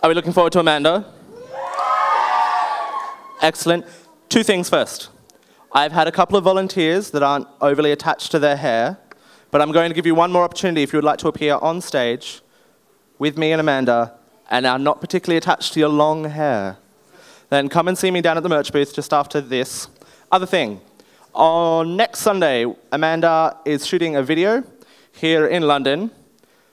Are we looking forward to Amanda? Excellent. Two things first. I've had a couple of volunteers that aren't overly attached to their hair, but I'm going to give you one more opportunity if you would like to appear on stage with me and Amanda and are not particularly attached to your long hair. Then come and see me down at the merch booth just after this. Other thing, on next Sunday, Amanda is shooting a video here in London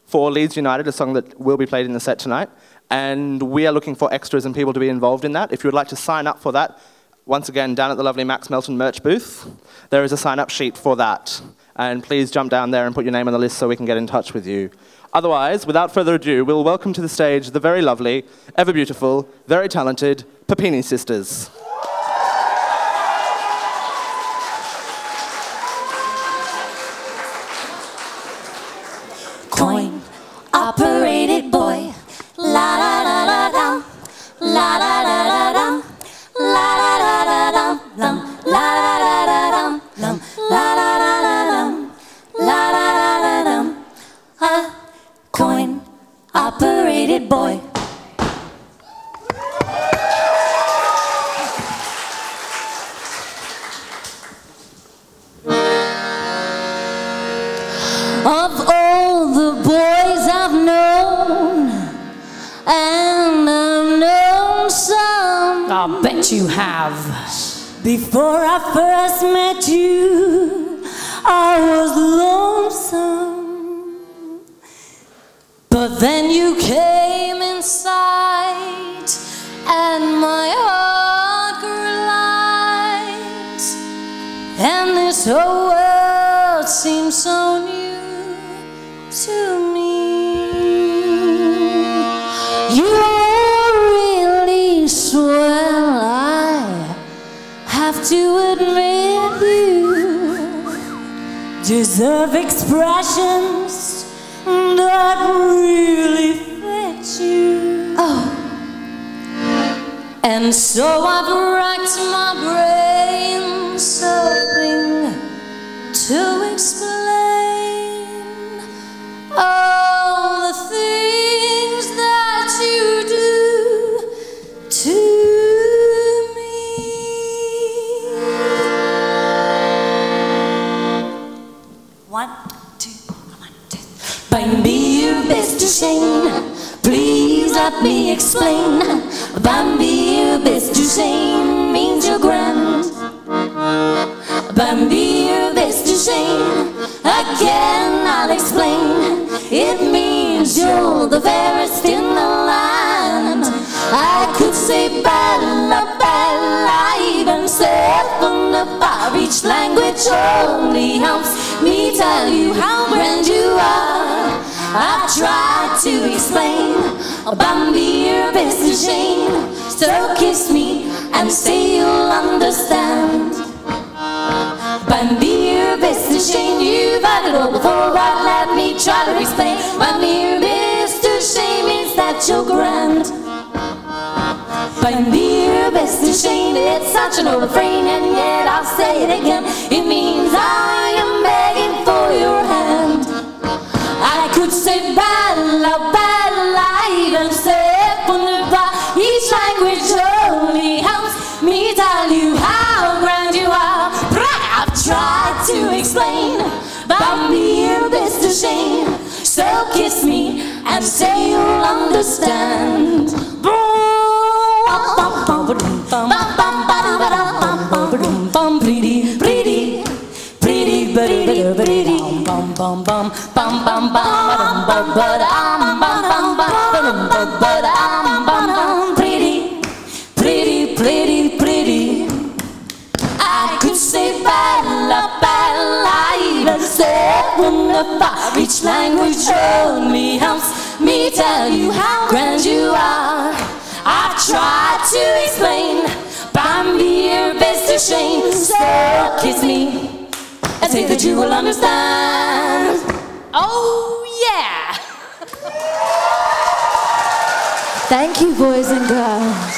for Leeds United, a song that will be played in the set tonight. And we are looking for extras and people to be involved in that. If you would like to sign up for that, once again, down at the lovely Max Melton merch booth, there is a sign up sheet for that. And please jump down there and put your name on the list so we can get in touch with you. Otherwise, without further ado, we'll welcome to the stage the very lovely, ever beautiful, very talented Papini sisters. Coin operated A coin operated boy. Of all the boys I've known, and I've known some. I'll bet you have. Before I first met you, I was Then you came in sight, and my heart grew light. And this whole world seemed so new to me. You're really swell, I have to admit you deserve expressions that really fit you. Oh. And so I've racked my brain, Shane. Please let me explain. Bambi, Mr. Shane means you're grand. Bambi, Mr. Shane. Again, I'll explain. It means you're the fairest in the land. I could say Bella, Bella, even seven above. Each language only helps me tell you how grand you are. I've tried to explain Bambi, your best shame. So kiss me and say you'll understand. Bambi, your best shame. You've had it all before, but let me try to explain. Bambi, your shame means that you're grand. Bambi, your best shame. It's such an old refrain, and yet I'll say it again. Shame. So kiss me and say you'll understand. Pretty. Bum bum bum bum bum bum bum bum bum bum bum bum bum bum seven above each language only helps me tell you how grand you are I've tried to explain Bambi your best to shame so kiss me I say that you will understand. Oh, yeah. Thank you, boys and girls.